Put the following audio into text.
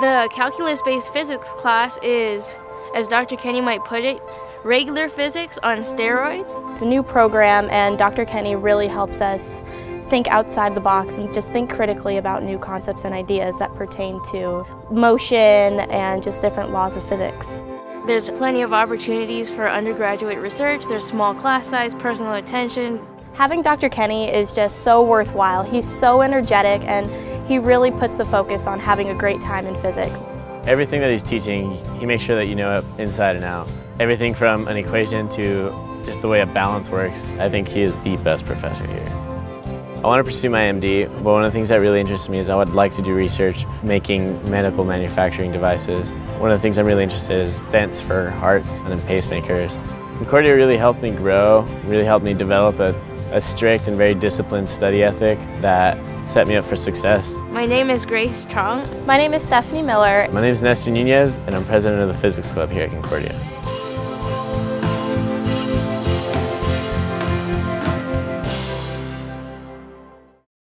The calculus-based physics class is, as Dr. Kenny might put it, regular physics on steroids. It's a new program and Dr. Kenny really helps us think outside the box and just think critically about new concepts and ideas that pertain to motion and just different laws of physics. There's plenty of opportunities for undergraduate research. There's small class size, personal attention. Having Dr. Kenny is just so worthwhile. He's so energetic and he really puts the focus on having a great time in physics. Everything that he's teaching, he makes sure that you know it inside and out. Everything from an equation to just the way a balance works. I think he is the best professor here. I want to pursue my MD, but one of the things that really interests me is I would like to do research making medical manufacturing devices. One of the things I'm really interested in is stents for hearts and pacemakers. Concordia really helped me grow, really helped me develop a, a strict and very disciplined study ethic that set me up for success. My name is Grace Chong. My name is Stephanie Miller. My name is Nestor Nunez and I'm president of the Physics Club here at Concordia.